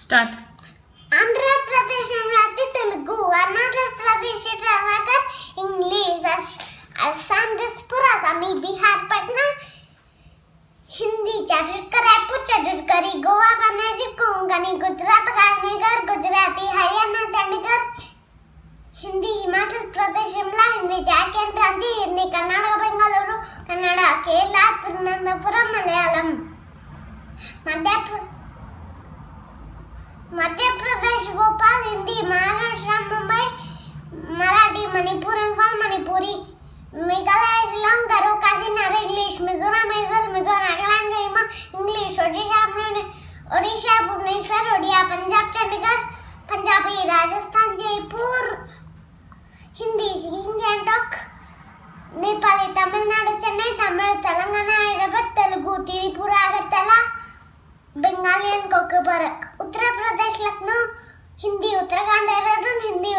start Andhra Pradesh में रहती Telugu Arunachal Pradesh रानागर English Assam जसपुर असमी बिहार पटना हिंदी छत्तीसगढ़ रायपुर छत्तीसगढ़ी गोवा बनाजी कोंकणी गुजरात गांधीनगर गुजराती हरियाणा चंडीगढ़ हिंदी हिमाचल प्रदेश शिमला हिंदी झारखंड रांची हिंदी कन्नड़ बेंगलुरु कन्नड़ केरला मलयालम मध्य मध्य प्रदेश, भोपाल, हिंदी, महाराष्ट्र, मुंबई, मराठी, मणिपुर, इम्फाल, मणिपुरी, मेघालय शिलांग दरो काशीनगर इंग्लिश, मिजोरम मेजल मिजोरम, नागालैंड गहिमा इंग्लिश, ओडिशा ओडिशा, भुवनेश्वर, ओडिया, पंजाब, चंडीगढ़, पंजाबी राजस्थान, जयपुर, हिंदी गैंगटॉक नेपाली, तमिलनाडु, चेन्नई, तमिल, तेलंगाना, हैदराबाद, तेलुगु, त्रिपुरा, अगरतला बंगालियन कोकबरक उत्तर प्रदेश लखनऊ हिंदी उत्तराखंड